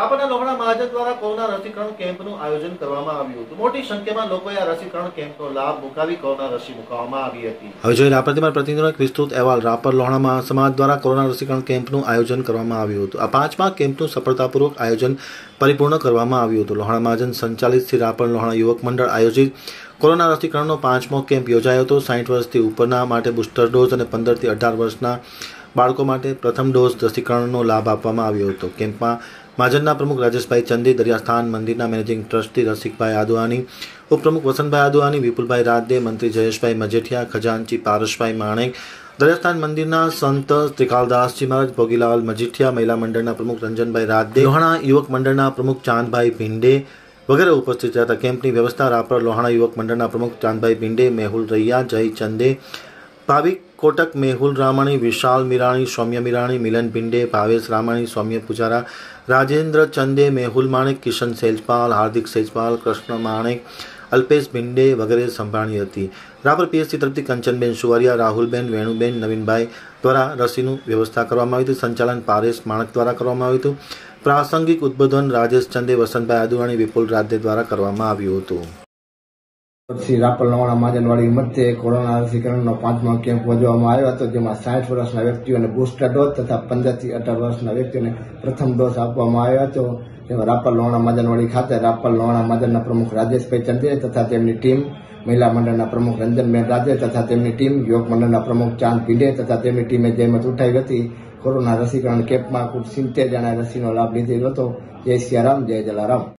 રાપરના લોહણા મહાજન દ્વારા કોરોના રસીકરણ કેમ્પનું આયોજન કરવામાં આવ્યું હતું. મોટી સંખ્યામાં લોકોએ આ રસીકરણ કેમ્પનો લાભ મુકાવી કોરોના રસી મુકાવવામાં આવી હતી. હવે જોઈએ રાપર તેમાં પ્રતિનિધિનો વિસ્તૃત અહેવાલ. રાપર લોહણા મહાસમાજ દ્વારા કોરોના રસીકરણ કેમ્પનું આયોજન કરવામાં આવ્યું હતું. આ પાંચમા કેમ્પનું સફળતાપૂર્વક આયોજન પરિપૂર્ણ કરવામાં આવ્યું હતું. લોહણા મહાજન સંચાલિત શ્રી રાપર લોહણા યુવક મંડળ આયોજિત કોરોના રસીકરણનો પાંચમો કેમ્પ યોજાયો હતો. સાઠ વર્ષથી ઉપરના માટે બુસ્ટર ડોઝ અને પંદરથી અઢાર વર્ષના બાળકો માટે પ્રથમ ડોઝ રસીકરણનો લાભ આપવામાં આવ્યો હતો. કેમ્પમાં માજનના પ્રમુખ રાજેશભાઈ ચંદી, દરિયાસ્થાન મંદિરના મેનેજિંગ ટ્રસ્ટી રસિકભાઈ આદવાની ઉપપ્રમુખ વસંતભાઈ આદવાની વિપુલભાઈ રાદે, મંત્રી જયેશભાઈ મજેઠિયા, ખજાનચી પારસભાઈ માણેક, દરિયાસ્થાન મંદિરના સંત ત્રિકાલદાસજી મહારાજ, ભોગીલાલ મજીઠિયા, મહિલા મંડળના પ્રમુખ રંજનભાઈ રાદે, લોહાણા યુવક મંડળના પ્રમુખ ચાંદભાઈ ભીંડે વગેરે ઉપસ્થિત હતા. કેમ્પની વ્યવસ્થા રાપર લોહાણા યુવક મંડળના પ્રમુખ ચાંદભાઈ ભીંડે, મેહુલ રૈયા, જય ચંદે ભાવિક કોટક મેહુલ રામાણી, વિશાલ મીરાણી, સૌમ્ય મિરાણી, મિલન પિંડે ભાવેશ રામાણી, સૌમ્ય પૂજારા, રાજેન્દ્ર ચંદે, મેહુલ માણેક, કિશન સેજપાલ, હાર્દિક સેજપાલ, કૃષ્ણ માણેક, અલ્પેશ ભિંડે વગેરે સંભાળી હતી. રાપર પીએસસી તરફથી કંચનબેન સુવારિયા, રાહુલબેન, વેણુબેન, નવીનભાઈ દ્વારા રસીનું વ્યવસ્થા કરવામાં આવી હતી. સંચાલન પારેશ માણક દ્વારા કરવામાં આવ્યું હતું. પ્રાસંગિક ઉદ્બોધન રાજેશ ચંદે, વસંતભાઈ આદુવાણી, વિપુલ રાધે દ્વારા કરવામાં આવ્યું હતું. શ્રી રાપર નવાણા માજનવાડી મધ્યે કોરોના રસીકરણનો પાંચમો કેમ્પ યોજવામાં આવ્યો હતો, જેમાં સાઠ વર્ષના વ્યક્તિઓને બુસ્ટર ડોઝ તથા પંદરથી અઢાર વર્ષના વ્યક્તિઓને પ્રથમ ડોઝ આપવામાં આવ્યો હતો. જેમાં રાપર લોણા માજનવાડી ખાતે રાપર લોણા માજનના પ્રમુખ રાજેશભાઈ ચંદ્રે તથા તેમની ટીમ, મહિલા મંડળના પ્રમુખ રંજનબેન રાજે તથા તેમની ટીમ, યુવક મંડળના પ્રમુખ ચાંદ ભીંડે તથા તેમની ટીમે જહેમત ઉઠાવી હતી. કોરોના રસીકરણ કેમ્પમાં કુલ સિત્તેર જણાએ રસીનો લાભ લીધેલો હતો. જય સિયારામ, જય જલારામ.